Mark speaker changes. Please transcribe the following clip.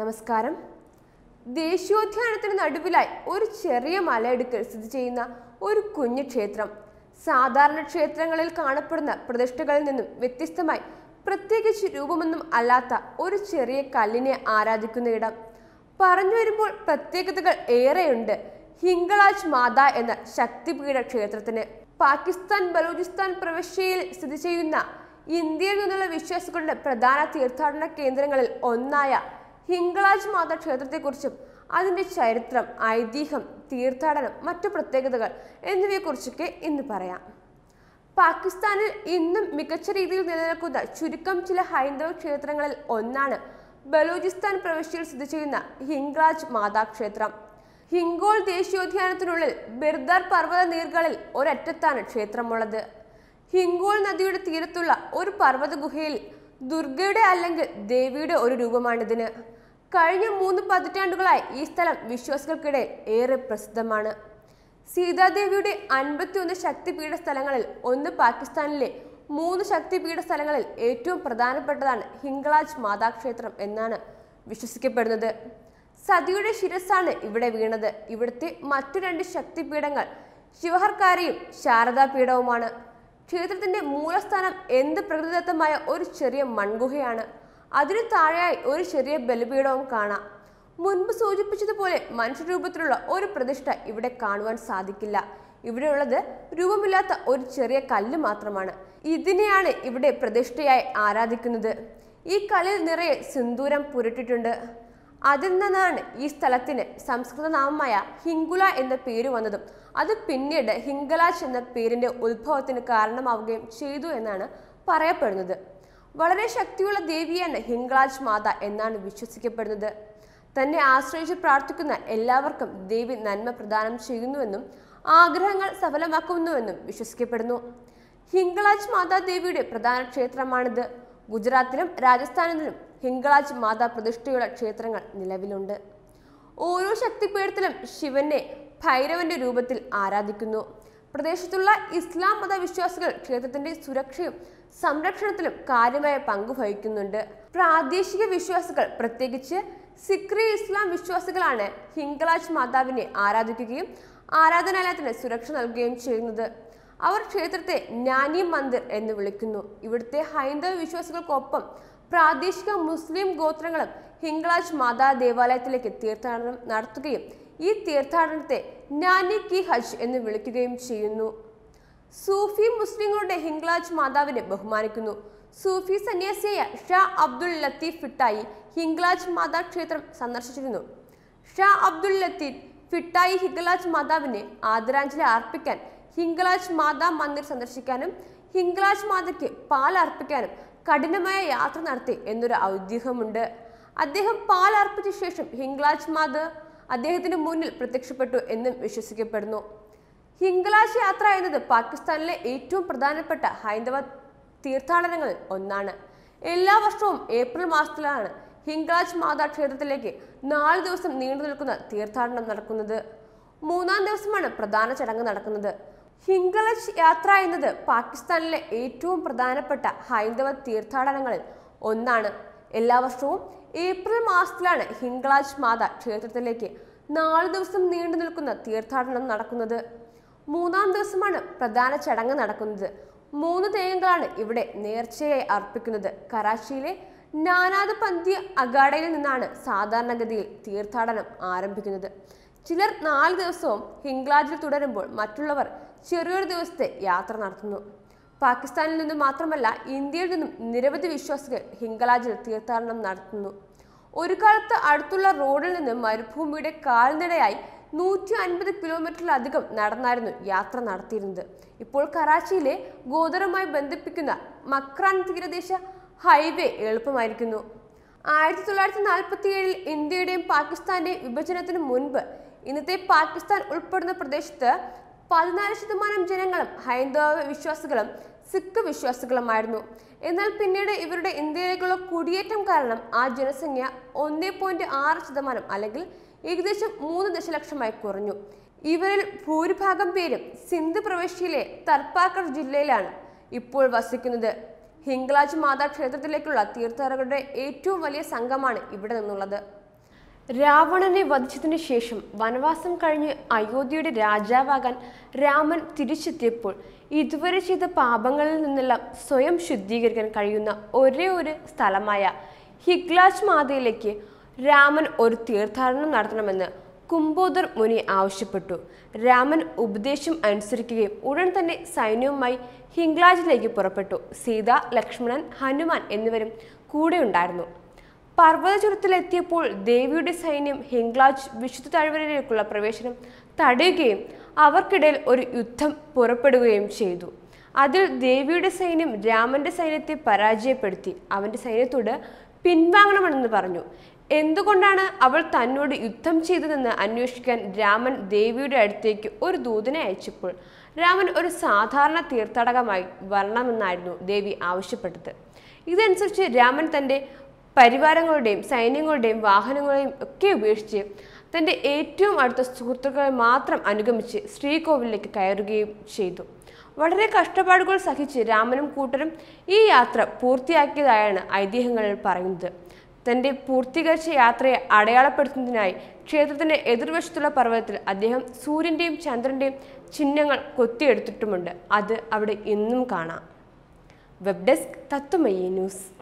Speaker 1: നമസ്കാരം. ദേശീയോദ്യാനത്തിന് നടുവിലായി ഒരു ചെറിയ മലയിടുക്കിൽ സ്ഥിതി ചെയ്യുന്ന ഒരു കുഞ്ഞു ക്ഷേത്രം. സാധാരണ ക്ഷേത്രങ്ങളിൽ കാണപ്പെടുന്ന പ്രതിഷ്ഠകളിൽ നിന്നും വ്യത്യസ്തമായി പ്രത്യേകിച്ച് രൂപമൊന്നും അല്ലാത്ത ഒരു ചെറിയ കല്ലിനെ ആരാധിക്കുന്ന ഇടം. പറഞ്ഞു വരുമ്പോൾ പ്രത്യേകതകൾ ഏറെയുണ്ട്. ഹിംഗളാജ് മാത എന്ന ശക്തിപീഠ ക്ഷേത്രത്തിന്. പാകിസ്ഥാൻ ബലൂചിസ്ഥാൻ പ്രവിശ്യയിൽ സ്ഥിതി ചെയ്യുന്ന ഇന്ത്യയിൽ നിന്നുള്ള വിശ്വാസികളുടെ പ്രധാന തീർത്ഥാടന കേന്ദ്രങ്ങളിൽ ഒന്നായ ഹിംഗളാജ് മാത ക്ഷേത്രത്തെക്കുറിച്ചും അതിന്റെ ചരിത്രം ഐതിഹ്യം തീർത്ഥാടനം മറ്റു പ്രത്യേകതകൾ എന്നിവയെക്കുറിച്ചൊക്കെ ഇന്ന് പറയാം. പാകിസ്ഥാനിൽ ഇന്നും മികച്ച രീതിയിൽ നിലനിൽക്കുന്ന ചുരുക്കം ചില ഹൈന്ദവ ക്ഷേത്രങ്ങളിൽ ഒന്നാണ് ബലൂചിസ്ഥാൻ പ്രവിശ്യയിൽ സ്ഥിതി ചെയ്യുന്ന ഹിംഗ്ലാജ് മാതാ ക്ഷേത്രം. ഹിംഗോൾ ദേശീയോദ്യാനത്തിനുള്ളിൽ ബിർദാർ പർവത നീർകളിൽ ഒരറ്റത്താണ് ക്ഷേത്രമുള്ളത്. ഹിംഗോൾ നദിയുടെ തീരത്തുള്ള ഒരു പർവത ഗുഹയിൽ ദുർഗയുടെ അല്ലെങ്കിൽ ദേവിയുടെ ഒരു രൂപമാണിതിന്. കഴിഞ്ഞ മൂന്ന് പതിറ്റാണ്ടുകളായി ഈ സ്ഥലം വിശ്വാസികൾക്കിടയിൽ ഏറെ പ്രസിദ്ധമാണ്. സീതാദേവിയുടെ അൻപത്തിയൊന്ന് ശക്തിപീഠ സ്ഥലങ്ങളിൽ ഒന്ന് പാകിസ്ഥാനിലെ മൂന്ന് ശക്തിപീഠ സ്ഥലങ്ങളിൽ ഏറ്റവും പ്രധാനപ്പെട്ടതാണ് ഹിംഗ്ലാജ് മാതാക്ഷേത്രം എന്നാണ് വിശ്വസിക്കപ്പെടുന്നത്. സതിയുടെ ശിരസ്സാണ് ഇവിടെ വീണത്. ഇവിടുത്തെ മറ്റു രണ്ട് ശക്തിപീഠങ്ങൾ ശിവഹർക്കാരയും ശാരദാപീഠവുമാണ്. ക്ഷേത്രത്തിന്റെ മൂലസ്ഥാനം എന്ത് പ്രകൃതിദത്തമായ ഒരു ചെറിയ മൺഗുഹയാണ്. അതിനു താഴെയായി ഒരു ചെറിയ ബലിപീഠവും കാണാം. മുൻപ് സൂചിപ്പിച്ചതുപോലെ മനുഷ്യരൂപത്തിലുള്ള ഒരു പ്രതിഷ്ഠ ഇവിടെ കാണുവാൻ സാധിക്കില്ല. ഇവിടെയുള്ളത് രൂപമില്ലാത്ത ഒരു ചെറിയ കല്ല് മാത്രമാണ്. ഇതിനെയാണ് ഇവിടെ പ്രതിഷ്ഠയായി ആരാധിക്കുന്നത്. ഈ കല്ലിൽ നിറയെ സിന്ദൂരം പുരട്ടിട്ടുണ്ട് അതിൽ നിന്നാണ് ഈ സ്ഥലത്തിന് സംസ്കൃത നാമമായ ഹിങ്കുല എന്ന പേര് വന്നതും അത് പിന്നീട് ഹിംഗലാജ് എന്ന പേരിന്റെ ഉത്ഭവത്തിന് കാരണമാവുകയും ചെയ്തു എന്നാണ് പറയപ്പെടുന്നത്. വളരെ ശക്തിയുള്ള ദേവിയാണ് ഹിംഗളാജ് മാത എന്നാണ് വിശ്വസിക്കപ്പെടുന്നത്. തന്നെ ആശ്രയിച്ച് പ്രാർത്ഥിക്കുന്ന എല്ലാവർക്കും ദേവി നന്മ പ്രദാനം ചെയ്യുന്നുവെന്നും ആഗ്രഹങ്ങൾ സഫലമാക്കുന്നുവെന്നും വിശ്വസിക്കപ്പെടുന്നു. ഹിംഗളാജ് മാതാ ദേവിയുടെ പ്രധാന ക്ഷേത്രമാണിത്. ഗുജറാത്തിലും രാജസ്ഥാനിലും ഹിംഗളാജ് മാതാ പ്രതിഷ്ഠയുള്ള ക്ഷേത്രങ്ങൾ നിലവിലുണ്ട്. ഓരോ ശക്തിപീഠത്തിലും ശിവനെ ഭൈരവന്റെ രൂപത്തിൽ ആരാധിക്കുന്നു. പ്രദേശത്തുള്ള ഇസ്ലാം മതവിശ്വാസികൾ ക്ഷേത്രത്തിന്റെ സുരക്ഷയും സംരക്ഷണത്തിലും കാര്യമായ പങ്കു വഹിക്കുന്നുണ്ട്. പ്രാദേശിക വിശ്വാസികൾ പ്രത്യേകിച്ച് സിക്രി ഇസ്ലാം വിശ്വാസികളാണ് ഹിംഗ്ലാജ് മാതാവിനെ ആരാധിക്കുകയും ആരാധനാലയത്തിന് സുരക്ഷ നൽകുകയും ചെയ്യുന്നത്. അവർ ക്ഷേത്രത്തെ ജ്ഞാനി മന്ദിർ എന്ന് വിളിക്കുന്നു. ഇവിടുത്തെ ഹൈന്ദവ വിശ്വാസികൾക്കൊപ്പം പ്രാദേശിക മുസ്ലിം ഗോത്രങ്ങളും ഹിംഗ്ലാജ് മാതാ ദേവാലയത്തിലേക്ക് തീർത്ഥാടനം നടത്തുകയും ഈ തീർത്ഥാടനത്തെ നാനി കി ഹജ് എന്ന് വിളിക്കുകയും ചെയ്യുന്നു. സൂഫി മുസ്ലിങ്ങളുടെ ഹിംഗ്ലാജ് മാതാവിനെ ബഹുമാനിക്കുന്നു. സൂഫി സന്യാസിയായ ഷാ അബ്ദുൽ ലത്തീഫ് ഫിട്ടായി ഹിംഗ്ലാജ് മാതാ ക്ഷേത്രം സന്ദർശിച്ചിരുന്നു. ഷാ അബ്ദുൽ ലത്തീഫ് ഫിട്ടായി ഹിംഗ്ലാജ് മാതാവിനെ ആദരാഞ്ജലി അർപ്പിക്കാൻ ഹിംഗ്ലാജ് മാതാ മന്ദിർ സന്ദർശിക്കാനും ഹിംഗ്ലാജ് മാതയ്ക്ക് പാൽ അർപ്പിക്കാനും കഠിനമായ യാത്ര നടത്തി എന്നൊരു ഐതിഹ്യമുണ്ട് അദ്ദേഹം പാൽ അർപ്പിച്ച ശേഷം ഹിംഗ്ലാജ് മാത അദ്ദേഹത്തിന് മുന്നിൽ പ്രത്യക്ഷപ്പെട്ടു എന്നും വിശ്വസിക്കപ്പെടുന്നു. ഹിംഗ്ലാഷ് യാത്ര എന്നത് പാകിസ്ഥാനിലെ ഏറ്റവും പ്രധാനപ്പെട്ട ഹൈന്ദവ തീർത്ഥാടനങ്ങളിൽ ഒന്നാണ്. എല്ലാ വർഷവും ഏപ്രിൽ മാസത്തിലാണ് ഹിംഗ്ലാജ് മാതാ ക്ഷേത്രത്തിലേക്ക് നാല് ദിവസം നീണ്ടു നിൽക്കുന്ന തീർത്ഥാടനം നടക്കുന്നത്. മൂന്നാം ദിവസമാണ് പ്രധാന ചടങ്ങ് നടക്കുന്നത്. ഹിംഗലജ് യാത്ര എന്നത് പാകിസ്ഥാനിലെ ഏറ്റവും പ്രധാനപ്പെട്ട ഹൈന്ദവ തീർത്ഥാടനങ്ങളിൽ ഒന്നാണ്. എല്ലാ വർഷവും ഏപ്രിൽ മാസത്തിലാണ് ഹിംഗ്ലാജ് മാത ക്ഷേത്രത്തിലേക്ക് നാല് ദിവസം നീണ്ടു നിൽക്കുന്ന തീർത്ഥാടനം നടക്കുന്നത്. മൂന്നാം ദിവസമാണ് പ്രധാന ചടങ്ങ് നടക്കുന്നത്. മൂന്ന് തേങ്ങകളാണ് ഇവിടെ നേർച്ചയായി അർപ്പിക്കുന്നത്. കറാച്ചിയിലെ നാനാദ് പന്തി അഗാഡയിൽ നിന്നാണ് സാധാരണഗതിയിൽ തീർത്ഥാടനം ആരംഭിക്കുന്നത്. ചിലർ നാല് ദിവസവും ഹിംഗ്ലാജിൽ തുടരുമ്പോൾ മറ്റുള്ളവർ ചെറിയൊരു ദിവസത്തെ യാത്ര നടത്തുന്നു. പാകിസ്ഥാനിൽ നിന്നും മാത്രമല്ല ഇന്ത്യയിൽ നിന്നും നിരവധി വിശ്വാസികൾ ഹിംഗലാജിൽ തീർത്ഥാടനം നടത്തുന്നു. ഒരു കാലത്ത് അടുത്തുള്ള റോഡിൽ നിന്ന് മരുഭൂമിയുടെ കാൽനടയായി നൂറ്റി അൻപത് കിലോമീറ്ററിലധികം നടന്നായിരുന്നു യാത്ര നടത്തിയിരുന്നത്. ഇപ്പോൾ കറാച്ചിയിലെ ഗോദറുമായി ബന്ധിപ്പിക്കുന്ന മക്രാൻ തീരദേശ ഹൈവേ എളുപ്പമായിരിക്കുന്നു. ആയിരത്തി തൊള്ളായിരത്തി നാൽപ്പത്തി ഏഴിൽ ഇന്ത്യയുടെയും പാകിസ്ഥാന്റെയും വിഭജനത്തിന് മുൻപ് ഇന്നത്തെ പാകിസ്ഥാൻ ഉൾപ്പെടുന്ന പ്രദേശത്ത് പതിനാല് ശതമാനം ജനങ്ങളും ഹൈന്ദവ വിശ്വാസികളും സിഖ് വിശ്വാസികളുമായിരുന്നു. എന്നാൽ പിന്നീട് ഇവരുടെ ഇന്ത്യയിലേക്കുള്ള കുടിയേറ്റം കാരണം ആ ജനസംഖ്യ ഒന്നേ പോയിന്റ് ആറ് ശതമാനം അല്ലെങ്കിൽ ഏകദേശം മൂന്ന് ദശലക്ഷമായി കുറഞ്ഞു. ഇവരിൽ ഭൂരിഭാഗം പേരും സിന്ധ് പ്രവിശ്യയിലെ തർപ്പാക്കർ ജില്ലയിലാണ് ഇപ്പോൾ വസിക്കുന്നത്. ഹിംഗ്ലാജ് മാതാ ക്ഷേത്രത്തിലേക്കുള്ള തീർത്ഥാടകരുടെ ഏറ്റവും വലിയ സംഘമാണ് ഇവിടെ നിന്നുള്ളത്. രാവണനെ വധിച്ചതിനു ശേഷം വനവാസം കഴിഞ്ഞ് അയോധ്യയുടെ രാജാവാകാൻ രാമൻ തിരിച്ചെത്തിയപ്പോൾ ഇതുവരെ ചെയ്ത പാപങ്ങളിൽ നിന്നെല്ലാം സ്വയം ശുദ്ധീകരിക്കാൻ കഴിയുന്ന ഒരേ ഒരു സ്ഥലമായ ഹിഗ്ലാജ് മാതയിലേക്ക് രാമൻ ഒരു തീർത്ഥാടനം നടത്തണമെന്ന് കുംഭോദർ മുനി ആവശ്യപ്പെട്ടു. രാമൻ ഉപദേശം അനുസരിക്കുകയും ഉടൻ തന്നെ സൈന്യവുമായി ഹിംഗ്ലാജിലേക്ക് പുറപ്പെട്ടു. സീത ലക്ഷ്മണൻ ഹനുമാൻ എന്നിവരും കൂടെ ഉണ്ടായിരുന്നു പർവതചുരത്തിലെത്തിയപ്പോൾ ദേവിയുടെ സൈന്യം ഹിംഗ്ലാജ് വിശുദ്ധ താഴ്വരയിലേക്കുള്ള പ്രവേശനം തടയുകയും അവർക്കിടയിൽ ഒരു യുദ്ധം പുറപ്പെടുകയും ചെയ്തു. അതിൽ ദേവിയുടെ സൈന്യം രാമന്റെ സൈന്യത്തെ പരാജയപ്പെടുത്തി. അവന്റെ സൈന്യത്തോട് പിൻവാങ്ങണമെന്ന് പറഞ്ഞു. എന്തുകൊണ്ടാണ് അവൾ തന്നോട് യുദ്ധം ചെയ്തതെന്ന് അന്വേഷിക്കാൻ രാമൻ ദേവിയുടെ അടുത്തേക്ക് ഒരു ദൂതനെ അയച്ചപ്പോൾ രാമൻ ഒരു സാധാരണ തീർത്ഥാടകമായി വരണമെന്നായിരുന്നു ദേവി ആവശ്യപ്പെട്ടത്. ഇതനുസരിച്ച് രാമൻ തന്റെ പരിവാരങ്ങളുടെയും സൈന്യങ്ങളുടെയും വാഹനങ്ങളെയും ഒക്കെ ഉപേക്ഷിച്ച് തന്റെ ഏറ്റവും അടുത്ത സുഹൃത്തുക്കളെ മാത്രം അനുഗമിച്ച് ശ്രീകോവിലേക്ക് കയറുകയും ചെയ്തു. വളരെ കഷ്ടപ്പാടുകൾ സഹിച്ച് രാമനും കൂട്ടരും ഈ യാത്ര പൂർത്തിയാക്കിയതായാണ് ഐതിഹ്യങ്ങളിൽ പറയുന്നത്. തന്റെ പൂർത്തീകരിച്ച യാത്രയെ അടയാളപ്പെടുത്തുന്നതിനായി ക്ഷേത്രത്തിന്റെ എതിർവശത്തുള്ള പർവതത്തിൽ അദ്ദേഹം സൂര്യന്റെയും ചന്ദ്രന്റെയും ചിഹ്നങ്ങൾ കൊത്തിയെടുത്തിട്ടുമുണ്ട്. അത് അവിടെ ഇന്നും കാണാം. Web desk Tatwamayi news.